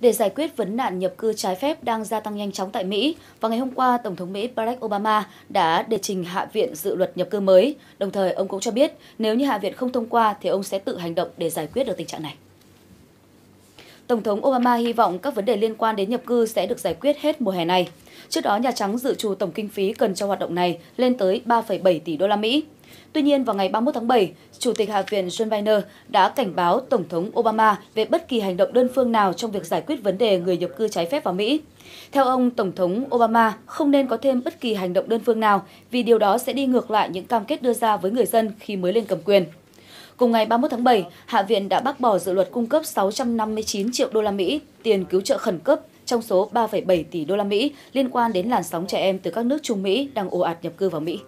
Để giải quyết vấn nạn nhập cư trái phép đang gia tăng nhanh chóng tại Mỹ, vào ngày hôm qua, Tổng thống Mỹ Barack Obama đã đề trình Hạ viện dự luật nhập cư mới. Đồng thời, ông cũng cho biết nếu như Hạ viện không thông qua thì ông sẽ tự hành động để giải quyết được tình trạng này. Tổng thống Obama hy vọng các vấn đề liên quan đến nhập cư sẽ được giải quyết hết mùa hè này. Trước đó, Nhà Trắng dự trù tổng kinh phí cần cho hoạt động này lên tới 3,7 tỷ đô la Mỹ. Tuy nhiên, vào ngày 31 tháng 7, Chủ tịch Hạ viện John Boehner đã cảnh báo Tổng thống Obama về bất kỳ hành động đơn phương nào trong việc giải quyết vấn đề người nhập cư trái phép vào Mỹ. Theo ông, Tổng thống Obama không nên có thêm bất kỳ hành động đơn phương nào vì điều đó sẽ đi ngược lại những cam kết đưa ra với người dân khi mới lên cầm quyền. Cùng ngày 31 tháng 7, Hạ viện đã bác bỏ dự luật cung cấp 659 triệu đô la Mỹ tiền cứu trợ khẩn cấp trong số 3,7 tỷ đô la Mỹ liên quan đến làn sóng trẻ em từ các nước Trung Mỹ đang ồ ạt nhập cư vào Mỹ.